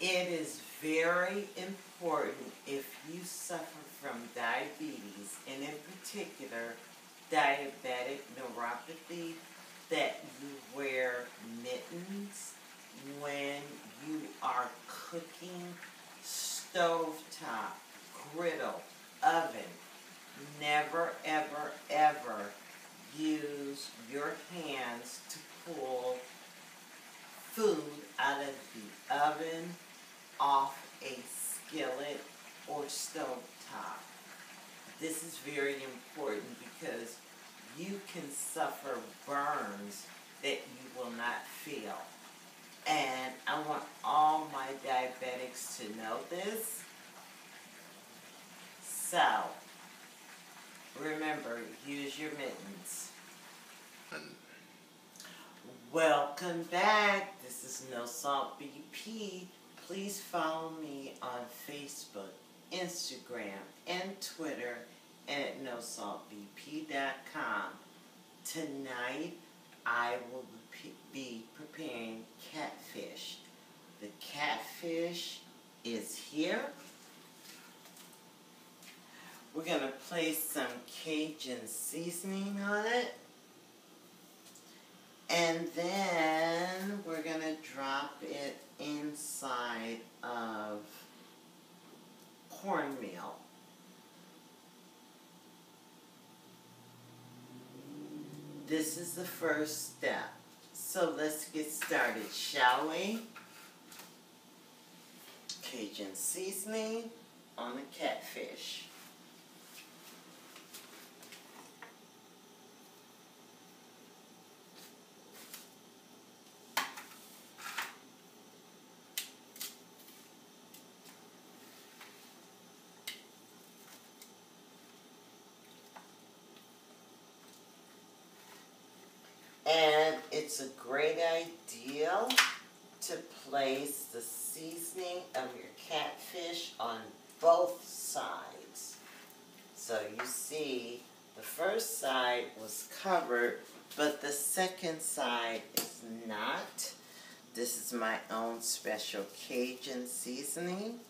It is very important if you suffer from diabetes, and in particular, diabetic neuropathy, that you wear mittens when you are cooking stovetop, griddle, oven. Never, ever, ever use your hands to pull food out of the oven, off a skillet or stove top. This is very important because you can suffer burns that you will not feel. And I want all my diabetics to know this. So, remember, use your mittens. Welcome back. This is No Salt BP. Please follow me on Facebook, Instagram, and Twitter at nosaltbp.com. Tonight, I will be preparing catfish. The catfish is here. We're going to place some Cajun seasoning on it. And then we're going to drop it inside of cornmeal. This is the first step. So let's get started, shall we? Cajun seasoning on the catfish. And it's a great idea to place the seasoning of your catfish on both sides. So you see, the first side was covered, but the second side is not. This is my own special Cajun seasoning.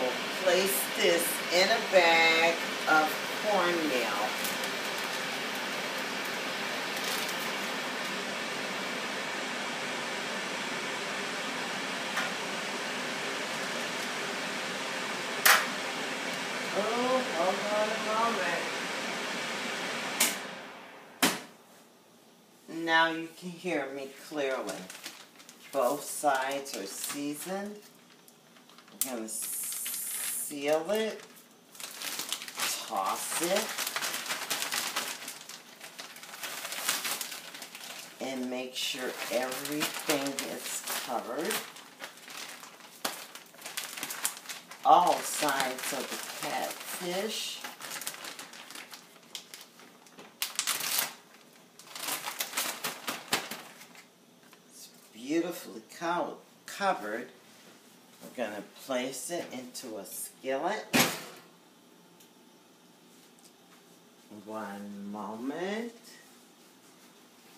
Will place this in a bag of cornmeal. Oh, hold on a moment. Now you can hear me clearly. Both sides are seasoned. I'm going to seal it, toss it, and make sure everything is covered. All sides of the catfish. It's beautifully co covered. We're going to place it into a skillet. One moment.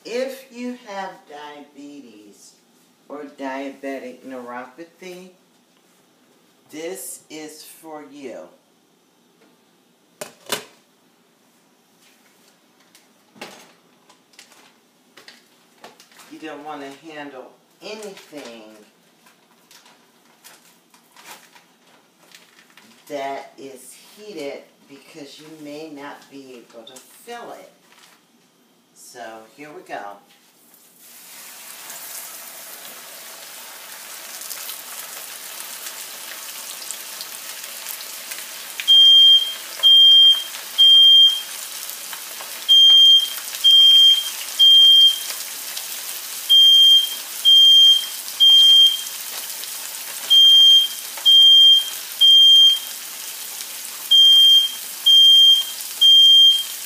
If you have diabetes or diabetic neuropathy, this is for you. You don't want to handle anything that is heated because you may not be able to fill it. So here we go.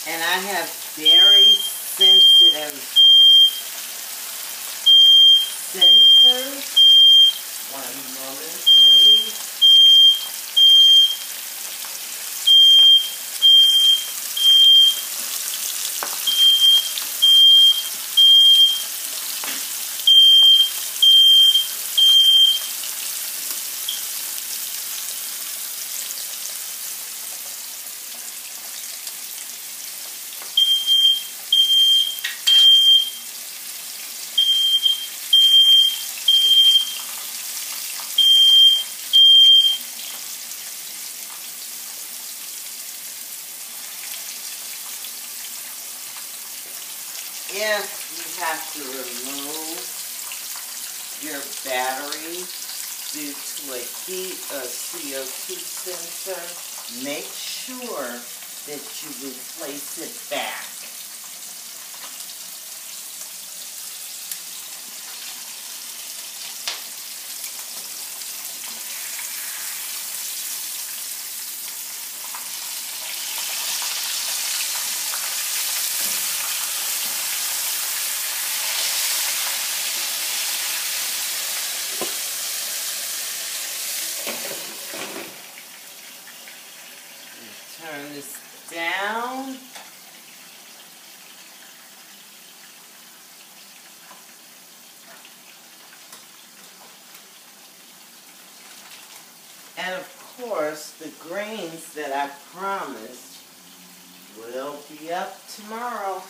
And I have very sensitive sensors. One moment, please. If you have to remove your battery due to a heat or CO2 sensor, make sure that you replace it back. Turn this down. And of course, the grains that I promised will be up tomorrow.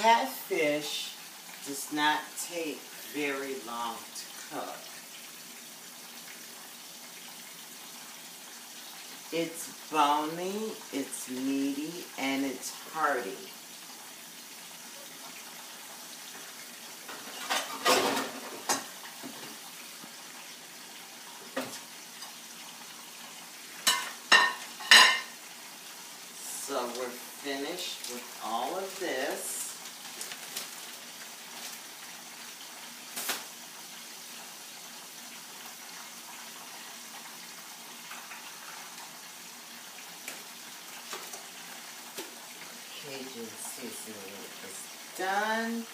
Catfish does not take very long to cook. It's bony, it's meaty, and it's hearty. So we're finished with all of this. Is done.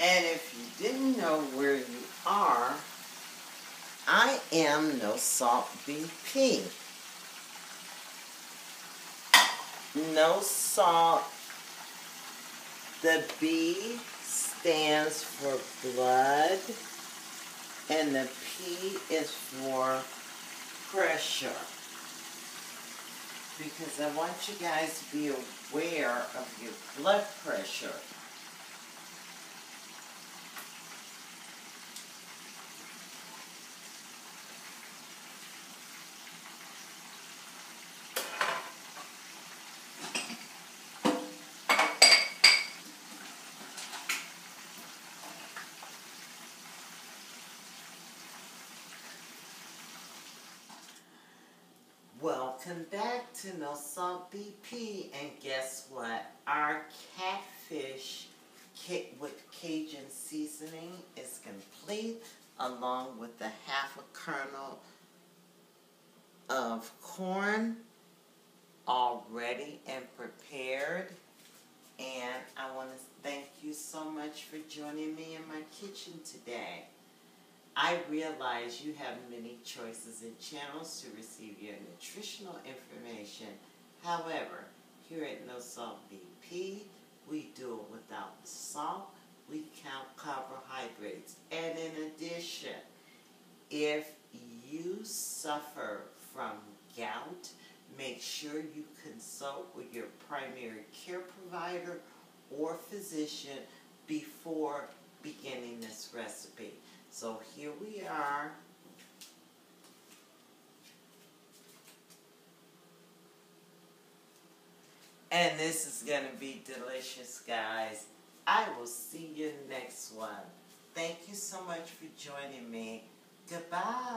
And if you didn't know where you are, I am No Salt BP. No salt. The B stands for blood, and the P is for pressure. Because I want you guys to be aware of your blood pressure. Welcome back to No Salt BP, and guess what? Our catfish kit with Cajun seasoning is complete, along with the half a kernel of corn all ready and prepared. And I want to thank you so much for joining me in my kitchen today. I realize you have many choices and channels to receive your nutritional information. However, here at No Salt BP, we do it without the salt. We count carbohydrates. And in addition, if you suffer from gout, make sure you consult with your primary care provider or physician before beginning this recipe. So here we are. And this is going to be delicious, guys. I will see you next one. Thank you so much for joining me. Goodbye.